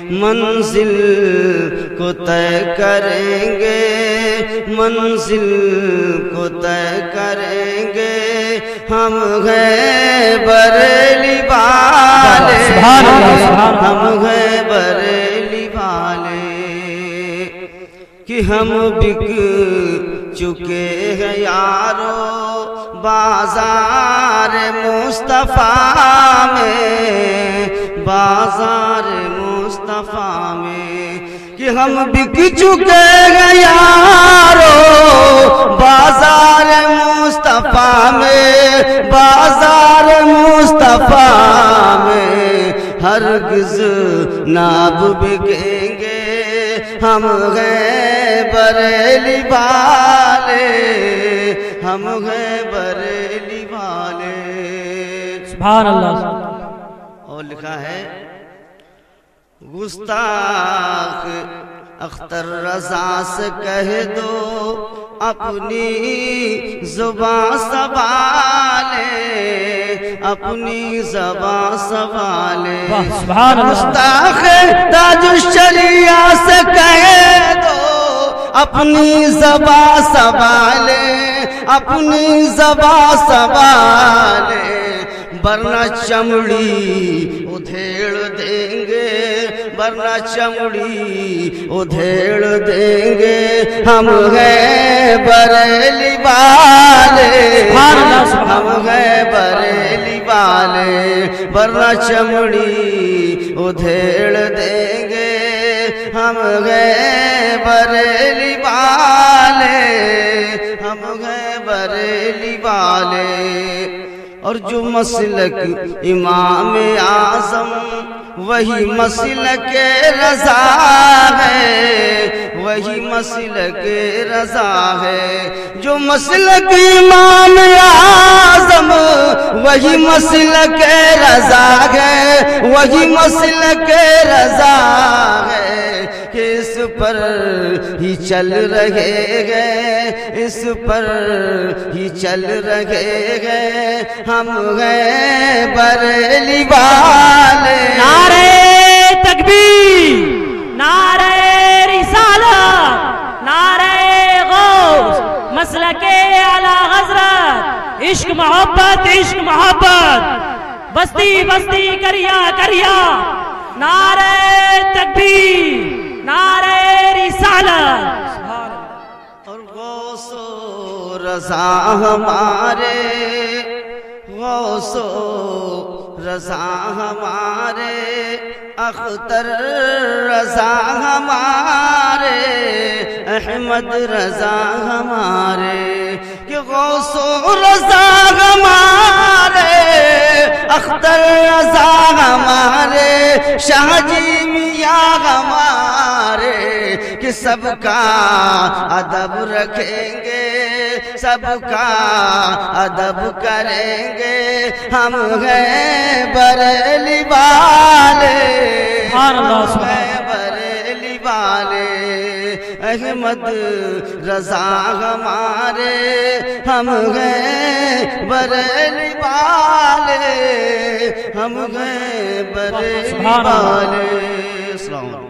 منزل کو طے کریں گے منزل کو طے کریں گے۔ ہم گئے بریلی والے ہم گئے بریلی والے۔ کہ ہم بک چکے ہیں یارو بازار مصطفیٰ میں۔ بازار مصطفیٰ میں کہ ہم بک چکے ہیں یارو بازار مصطفیٰ میں بازار مصطفیٰ میں۔ ہرگز ناب بکیں گے ہم گئے بریلی والے ہم گئے بریلی والے سبحان اللہ۔ اور لکھا ہے گستاخ اختر رضا سے کہہ دو اپنی زبان سوالے اپنی زبان سوالے گستاخ تاج الشریعہ سے کہہ دو اپنی زبان سوالے اپنی زبان سوالے ورنہ چمڑی ادھیڑ دیں گے۔ ورنہ چمڑی ادھیڑ دیں گے۔ ہم ہیں بریلی والے۔ ہم ہیں بریلی والے۔ ورنہ چمڑی ادھیڑ دیں گے۔ ہم گئے بریلی والے۔ ہم گئے بریلی والے۔ اور جو مسلک امام اعظم وہی مسلک رضا ہے۔ وہی مسلک رضا ہے۔ جو مسلک امام اعظم وہی مسلک رضا ہے۔ وہی مسلک رضا ہے۔ اس پر ہی چل رہے گئے اس پر ہی چل رہے گئے ہم گئے بریلی والے۔ مسلک اعلی حضرت۔ عشق محبت عشق محبت۔ بستی بستی کریا کریا۔ نعرہ تکبیر، نعرہ رسالت۔ اور غوث و رضا ہمارے غوث و رضا ہمارے، اختر رضا ہمارے، احمد رضا ہمارے، کہ غوث و رضا ہمارے، اختر رضا ہمارے، شاہ جی میاں ہمارے، کہ سب کا ادب رکھیں گے سب کا ادب کریں گے۔ ہم گئے بریلی والے ہم گئے بریلی والے احمد رضا ہمارے۔ ہم گئے بریلی والے ہم گئے بریلی۔ والے السلام